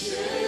share.